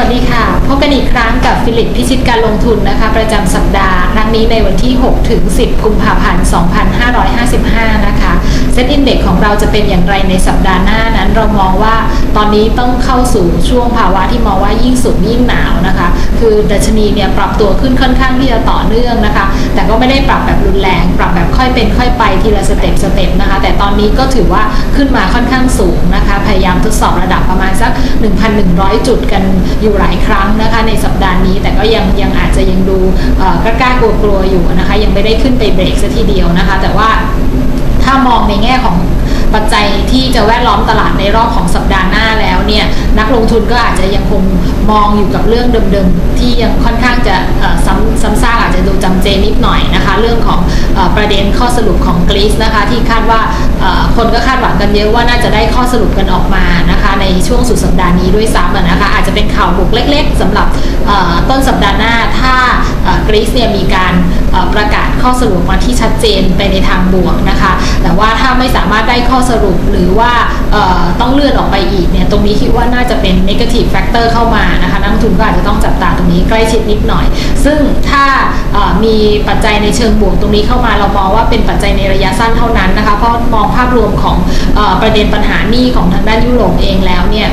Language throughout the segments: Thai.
สวัสดีค่ะ พบกันอีกครั้งกับฟิลิปพิชิตการลงทุนนะคะ ประจำสัปดาห์ ครั้งนี้ในวันที่ 6 ถึง 10 กุมภาพันธ์ 2555 นะคะ SET Index ของเราจะเป็นอย่างไรในสัปดาห์หน้านั้น เรามองว่าตอนนี้ต้องเข้าสู่ช่วงภาวะที่มองว่ายิ่งสูงยิ่งหนาวนะคะ คือดัชนีเนี่ยปรับตัวขึ้นค่อนข้างที่จะต่อเนื่องนะคะ แต่ก็ไม่ได้ปรับแบบรุนแรง ปรับแบบค่อยเป็นค่อยไปทีละ step step นะคะ แต่ตอนนี้ก็ถือว่าขึ้นมาค่อนข้างสูงนะคะ พยายามทดสอบระดับประมาณสัก 1,100 จุดกันอยู่หลายครั้งนะคะในสัปดาห์นี้ แต่ก็ยังยังอาจจะยังดูเอ่อกล้าๆกลัวๆอยู่นะคะยังไม่ได้ขึ้นไปเบรกซะทีเดียวนะคะ แต่ว่าถ้ามองในแง่ของ ปัจจัยที่จะแวดล้อมตลาดในรอบของสัปดาห์หน้าแล้วเนี่ยนักลงทุนก็อาจจะยังคงมองอยู่กับเรื่องเดิมๆ ที่ยังค่อนข้างจะซ้ำซ้ำซากอาจจะดูจำเจนิดหน่อยนะคะ เรื่องของอประเด็นข้อสรุปของกรีซนะคะ ที่คาดว่าคนก็คาดหวังกันเยอะว่าน่าจะได้ข้อสรุปกันออกมานะคะ ในช่วงสุดสัปดาห์นี้ด้วยซ้ำนะคะ อาจจะเป็นข่าวบวกเล็ก ๆสำหรับต้นสัปดาห์หน้าถ้ากรีซเนี่ยมีการประกาศข้อสรุปมาที่ชัดเจนไปในทางบวกนะคะ แต่ว่าถ้าไม่สามารถได้ข้อสรุปหรือว่าต้องเลื่อนออกไปอีกเนี่ยตรงนี้คิดว่าน่าจะเป็น negative factor เข้ามานะคะนักลงทุนก็อาจจะต้องจับตาตรงนี้ใกล้ชิดนิดหน่อย ซึ่งถ้ามีปัจจัยในเชิงบวกตรงนี้เข้ามาเรามองว่าเป็นปัจจัยในระยะสั้นเท่านั้นนะคะเพราะมองภาพรวมของอประเด็นปัญหาหนี้ของทางด้านยุโรปเองแล้วเนี่ย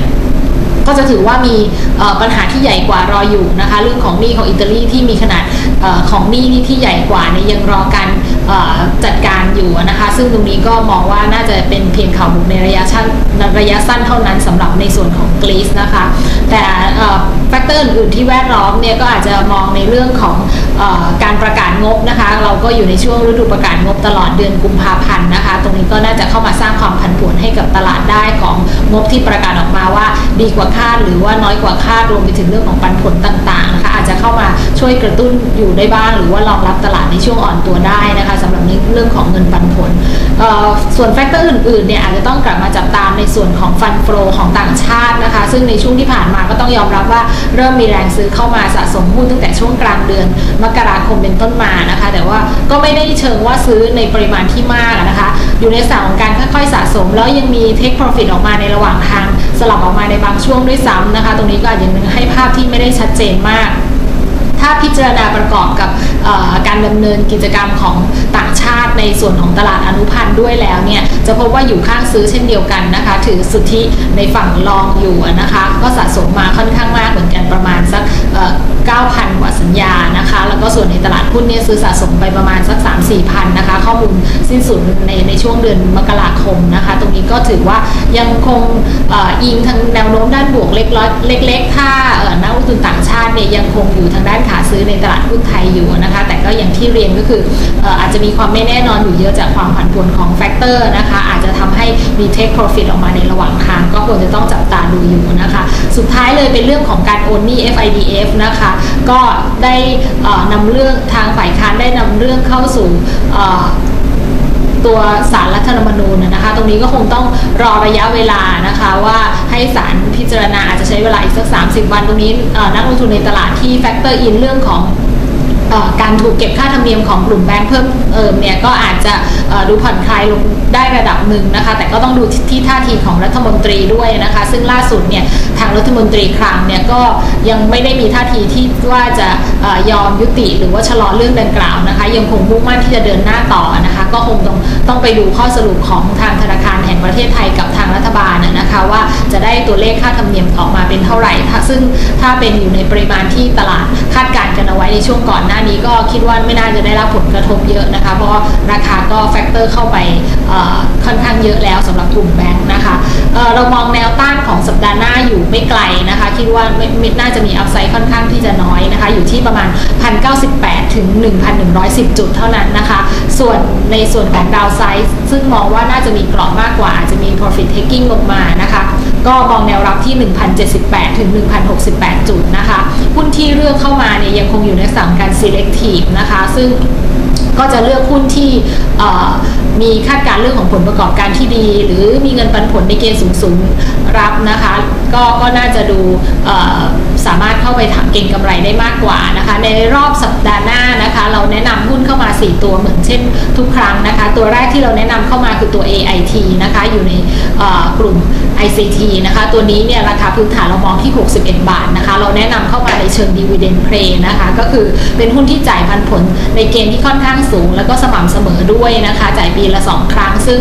ก็จะถือว่ามีปัญหาที่ใหญ่กว่ารออยู่นะคะเรื่องของหนี้ของอิตาลีที่มีขนาดอของหนี้นี่ที่ใหญ่กว่าเนี่ยยังรอการ จัดการอยู่นะคะ ซึ่งตรงนี้ก็มองว่าน่าจะเป็นเพียงข่าวบุกในระยะสั้นระยะสั้นเท่านั้นสำหรับในส่วนของกรีซนะคะ แต่factor อื่นๆที่แวดล้อมเนี่ยก็อาจจะมองในเรื่องของอการประกาศงบนะคะ เราก็อยู่ในช่วงฤดูประกาศงบตลอดเดือนกุมภาพันธ์นะคะ ตรงนี้ก็น่าจะเข้ามาสร้างความผันผวนให้กับตลาดได้ของงบที่ประกาศออกมาว่า ดีกว่าคาดหรือว่าน้อยกว่าคาดรวมไปถึงเรื่องของปันผลต่างๆนะคะอาจจะเข้ามาช่วยกระตุ้นอยู่ได้บ้าง หรือว่ารองรับตลาดในช่วงอ่อนตัวได้นะคะสำหรับเรื่องของเงินปันผล ส่วน factor อื่นๆเนี่ยอาจจะต้องกลับมาจับตามองในส่วนของ fund flowของต่างชาตินะคะ ซึ่งในช่วงที่ผ่านมาก็ต้องยอมรับว่าเริ่มมีแรงซื้อเข้ามาสะสมหุ้นตั้งแต่ช่วงกลางเดือน มกราคมเป็นต้นมานะคะ แต่ว่าก็ไม่ได้เชิงว่าซื้อในปริมาณที่มากนะคะ อยู่ในสายของการค่อยๆสะสม แล้วยังมีเทคโปรฟิตออกมาในระหว่างทางสลับออกมาในบางช่วงด้วยซ้ำนะคะ ตรงนี้ก็อาจจะยังให้ภาพที่ไม่ได้ชัดเจนมาก ถ้าพิจารณาประกอบกับการดำเนินกิจกรรมของต่างชาติในส่วนของตลาดอนุพันธ์ด้วยแล้วเนี่ยจะพบว่าอยู่ข้างซื้อเช่นเดียวกันนะคะ ถือสุทธิในฝั่งรองอยู่นะคะ ก็สะสมมาค่อนข้างมากเหมือนกันประมาณสัก 9,000 กว่าสัญญานะคะ แล้วก็ส่วนในตลาดหุ้นเนี่ยซื้อสะสมไปประมาณสัก 3-4พันนะคะ ข้อมูลสิ้นสุดในในช่วงเดือนมกราคมนะคะ ตรงนี้ก็ถือว่ายังคงอิงทางแนวโน้มด้านบวกเล็กน้อยเล็ก ๆ ถ้านักลงทุนต่างชาติเนี่ยยังคงอยู่ทางด้านขาซื้อในตลาดหุ้นไทยอยู่นะคะ แต่ก็อย่างที่เรียนก็คืออาจจะมีความไม่แน่นอนอยู่เยอะจากความผันผวนของ factor นะคะ อาจจะทำให้มี take profit ออกมาในระหว่างทาง ก็ควรจะต้องจับตาดูอยู่นะคะ สุดท้ายเลยเป็นเรื่องของการโอนหนี้ FIDF นะคะ ก็ได้นำเรื่องทางฝ่ายค้านได้นำเรื่องเข้าสู่ตัวศาลรัฐธรรมนูญนะคะ ตรงนี้ก็คงต้องรอระยะเวลานะคะว่าให้ศาลพิจารณาอาจจะใช้เวลาอีกสัก 30 วันตรงนี้นักลงทุนในตลาดที่ factor in เรื่องของ การถูกเก็บค่าธรรมเนียมของกลุ่มแบงก์เพิ่มเติมเนี่ยก็อาจจะดูผ่อนคลายลงได้ระดับหนึ่งนะคะ แต่ก็ต้องดูที่ท่าทีของรัฐมนตรีด้วยนะคะ ซึ่งล่าสุดเนี่ยทางรัฐมนตรีคลังเนี่ยก็ยังไม่ได้มีท่าทีที่ว่าจะยอมยุติหรือว่าชะลอเรื่องดังกล่าวนะคะ ยังคงมุ่งมั่นที่จะเดินหน้าต่อนะคะ ก็คงต้องต้องไปดูข้อสรุปของทางธนาคารแห่งประเทศไทยกับทางรัฐบาลนะคะว่าจะได้ตัวเลขค่าธรรมเนียมออกมาเป็นเท่าไหร่ซึ่งถ้าเป็นอยู่ในปริมาณที่ตลาดคาดการณ์กันเอาไว้ในช่วงก่อนหน้านี้ก็คิดว่าไม่น่าจะได้รับผลกระทบเยอะนะคะ เพราะราคาก็ factor เข้าไปค่อนข้างเยอะแล้วสำหรับกลุ่มแบงก์นะคะ เรามองแนวต้านของสัปดาห์หน้าอยู่ไม่ไกลนะคะ คิดว่าไม่น่าจะมี upside ค่อนข้างที่จะน้อยนะคะ อยู่ที่ประมาณ 1,098 ถึง 1,110 จุดเท่านั้นนะคะ ส่วนในส่วนของ downside ซึ่งมองว่าน่าจะมีกรอบมากกว่าอาจจะมี profit taking ลงมานะคะ ก็มองแนวรับที่ 1,078 ถึง 1,068 จุดนะคะหุ้นที่เลือกเข้ามาเนี่ยยังคงอยู่ในสั่งการเสี selective นะคะ ซึ่งก็จะเลือกหุ้นที่มีคาดการณ์เรื่องของผลประกอบการที่ดี หรือมีเงินปันผลในเกณฑ์สูงๆรับนะคะ ก็ก็น่าจะดูสามารถเข้าไปถักเก็งกำไรได้มากกว่านะคะ ในรอบสัปดาห์หน้านะคะ เราแนะนำหุ้นเข้ามา 4 ตัวเหมือนเช่นทุกครั้งนะคะ ตัวแรกที่เราแนะนำเข้ามาคือตัว AIT นะคะ อยู่ในกลุ่ม ICT นะคะ ตัวนี้เนี่ยราคาพื้นฐานเรามองที่ 61 บาทนะคะ เราแนะนำเข้ามาในเชิง dividend play นะคะ ก็คือเป็นหุ้นที่จ่ายพันผลในเกณฑ์ที่ค่อนข้างสูง แล้วก็สม่ำเสมอด้วยนะคะ จ่ายปีละ 2 ครั้ง ซึ่ง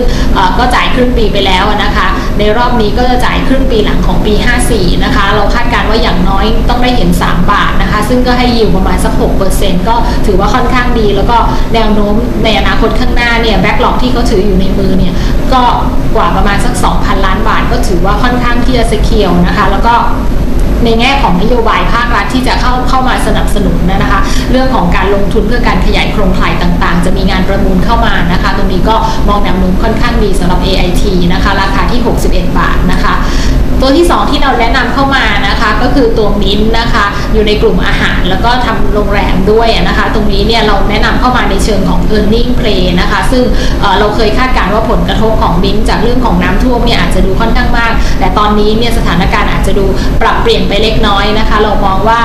ก็จ่ายครึ่งปีไปแล้วนะคะ ในรอบนี้ก็จะจ่ายครึ่งปีหลังของปี 54 นะคะ เราคาดการณ์ว่าอย่างน้อยต้องได้เห็น 3 บาทนะคะ ซึ่งก็ให้ยิวประมาณสัก 6%ก็ถือว่าค่อนข้างดี แล้วก็แนวโน้มในอนาคตข้างหน้าเนี่ยแบ็กหลอกที่เขาถืออยู่ในมือเนี่ยก็กว่าประมาณสัก 2,000 ล้านบาทก็ถือว่าค่อนข้างที่จะสเคียวนะคะ แล้วก็ ในแง่ของนโยบายภาครัฐที่จะเข้าเข้ามาสนับสนุนนะคะ เรื่องของการลงทุนเพื่อการขยายโครงข่ายต่างๆ จะมีงานประมูลเข้ามานะคะ ตรงนี้ก็มองแนวโน้มค่อนข้างดีสำหรับ AIT นะคะ ราคาที่ 61 บาทนะคะตัวที่ 2 ที่เราแนะนำเข้ามานะคะก็คือตัวมิ้นนะคะอยู่ในกลุ่มอาหารแล้วก็ทำโรงแรมด้วยนะคะ ตรงนี้เนี่ยเราแนะนำเข้ามาในเชิงของ e a r n i n g play นะคะ ซึ่งเเราเคยคาดการณ์ว่าผลกระทบของมิ้นจากเรื่องของน้ำท่วมเนี่ยอาจจะดูค่อนข้างมาก แต่ตอนนี้เนี่ยสถานการณ์อาจจะดูปรับเปลี่ยนไปเล็กน้อยนะคะ เรามองว่า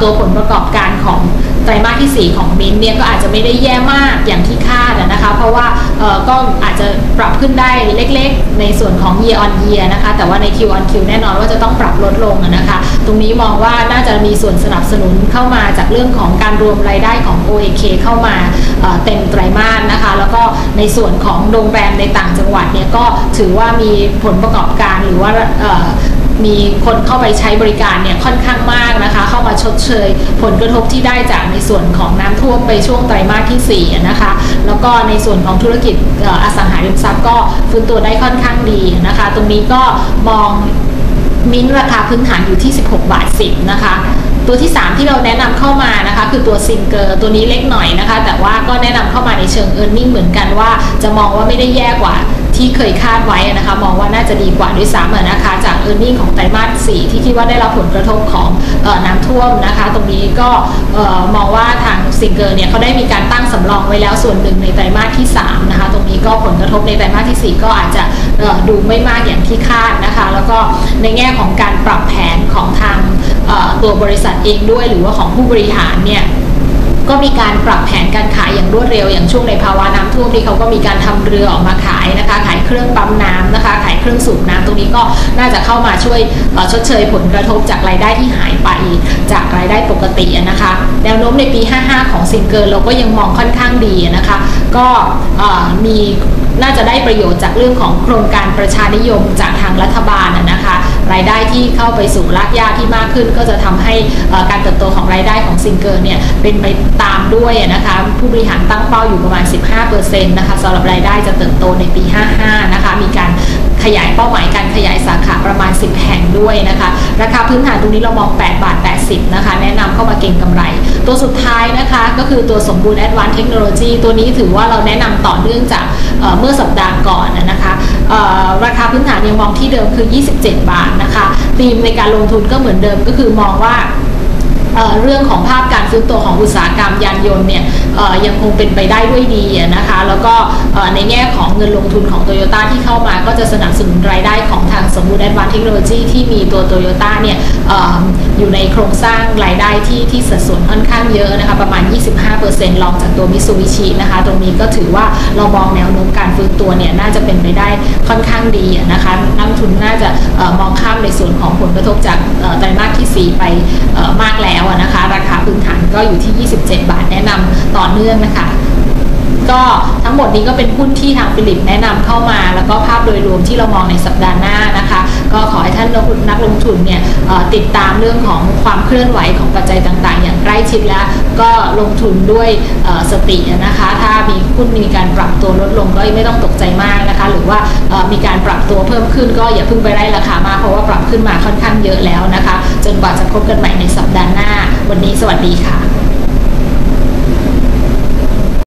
ตัวผลประกอบการของไตรมาสที่ 4 ของมิ้นเนี่ยก็อาจจะไม่ได้แย่มากอย่างที่คาดนะคะ เพราะว่าก็อาจจะปรับขึ้นได้เล็กๆ ในส่วนของ year on year นะคะ แต่ว่าใน Q on Q แน่นอนว่าจะต้องปรับลดลงนะคะ ตรงนี้มองว่าน่าจะมีส่วนสนับสนุนเข้ามาจากเรื่องของการรวมรายได้ของ OAK เข้ามาเต็มไตรมาสนะคะ แล้วก็ในส่วนของโรงแรมในต่างจังหวัดเนี่ยก็ถือว่ามีผลประกอบการหรือว่า มีคนเข้าไปใช้บริการเนี่ยค่อนข้างมากนะคะ เข้ามาชดเชย ผลกระทบที่ได้จากในส่วนของน้ำท่วมไปช่วงไตรมาสที่4นะคะแล้วก็ในส่วนของธุรกิจอสังหาริมทรัพย์ก็ฟื้นตัวได้ค่อนข้างดีนะคะ ตรงนี้ก็มองมิ้นราคาพื้นฐานอยู่ที่ 16 บาท 10 นะคะ ตัวที่ 3 ที่เราแนะนำเข้ามานะคะ คือตัวซิงเกอร์ตัวนี้เล็กหน่อยนะคะ แต่ว่าก็แนะนำเข้ามาในเชิง e a r n i n g เหมือนกันว่าจะมองว่าไม่ได้แย่กว่า ที่เคยคาดไว้นะคะมองว่าน่าจะดีกว่าด้วยซ้ำนะคะจาก e a r n i n g ของไตรมาส4ที่คิดว่าได้รับผลกระทบของน้ำท่วมนะคะ ตรงนี้ก็มองว่าทางซิงเกอร์เนี่ยเขาได้มีการตั้งสำรองไว้แล้วส่วนหนึ่งในไตรมาสที่3นะคะตรงนี้ก็ผลกระทบในไตรมาสที่ 4 ก็อาจจะดูไม่มากอย่างที่คาดนะคะ แล้วก็ในแง่ของการปรับแผนของทางตัวบริษัทเองด้วย หรือว่าของผู้บริหารเนี่ย ก็มีการปรับแผนการขายอย่างรวดเร็ว อย่างช่วงในภาวะน้ำท่วมที่เขาก็มีการทำเรือออกมาขายนะคะ ขายเครื่องปั๊มน้ำนะคะ ขายเครื่องสูบน้ำตรงนี้ก็น่าจะเข้ามาช่วยชดเชยผลกระทบจากรายได้ที่หายไปจากรายได้ปกตินะคะ แนวโน้มในปี 55 ของซิงเกิลเราก็ยังมองค่อนข้างดีนะคะ ก็มีน่าจะได้ประโยชน์จากเรื่องของโครงการประชานิยมจากทางรัฐบาลนะคะ รายได้ที่เข้าไปสู่รากหญ้าที่มากขึ้น ก็จะทำให้การเติบโตของรายได้ของ Singer เนี่ยเป็นไปตามด้วยนะคะผู้บริหารตั้งเป้าอยู่ประมาณ 15%นะคะสำหรับรายได้จะเติบโตในปี 55 นะคะมีการขยายเป้าหมายการขยายสาขาประมาณ 10 แห่งด้วยนะคะราคาพื้นฐานตรงนี้เรามอง 8 บาท 80 นะคะ แนะนำเข้ามาเก็งกำไร ตัวสุดท้ายนะคะก็คือตัวสมบูรณ์ Advanced Technology ตัวนี้ถือว่าเราแนะนำต่อเนื่องจากเมื่อสัปดาห์ก่อนนะคะราคาพื้นฐานยังมองที่เดิมคือ 27 บาทนะคะธีมในการลงทุนก็เหมือนเดิมก็คือมองว่า เรื่องของภาพการฟื้นตัวของอุตสาหกรรมยานยนต์เนี่ยยังคงเป็นไปได้ด้วยดีนะคะ แล้วก็ในแง่ของเงินลงทุนของโตโยต้าที่เข้ามาก็จะสนับสนุนรายได้ของทางสมบูรณ์แอดวานเทคโนโลยีที่มีตัวโตโยต้าเนี่ยอยู่ในโครงสร้างรายได้ที่ที่สัดส่วนค่อนข้างเยอะนะคะ ประมาณ 25%รองจากตัวมิซูบิชินะคะ ตรงนี้ก็ถือว่าเรามองแนวโน้มการฟื้นตัวเนี่ยน่าจะเป็นไปได้ค่อนข้างดีนะคะนักทุนน่าจะมองข้ามในส่วนของผลกระทบจากไตรมาสที่ 4 ไปมากแล้วนะคะ ราคาพื้นฐานก็อยู่ที่ 27 บาทแนะนำต่อเนื่องนะคะ ก็ทั้งหมดนี้ก็เป็นหุ้นที่ทางฟิลิปแนะนำเข้ามา แล้วก็ภาพโดยรวมที่เรามองในสัปดาห์หน้านะคะ ก็ขอให้ท่านนักลงทุนเนี่ยติดตามเรื่องของความเคลื่อนไหวของปัจจัยต่างๆ อย่างใกล้ชิดแล้ว ก็ลงทุนด้วยสตินะคะ ถ้ามีหุ้นมีการปรับตัวลดลงก็ไม่ต้องตกใจมากนะคะ หรือว่ามีการปรับตัวเพิ่มขึ้นก็อย่าเพิ่งไปไล่ราคามากเพราะว่าปรับขึ้นมาค่อนข้างเยอะแล้วนะคะ จนกว่าจะพบกันใหม่ในสัปดาห์หน้า วันนี้สวัสดีค่ะ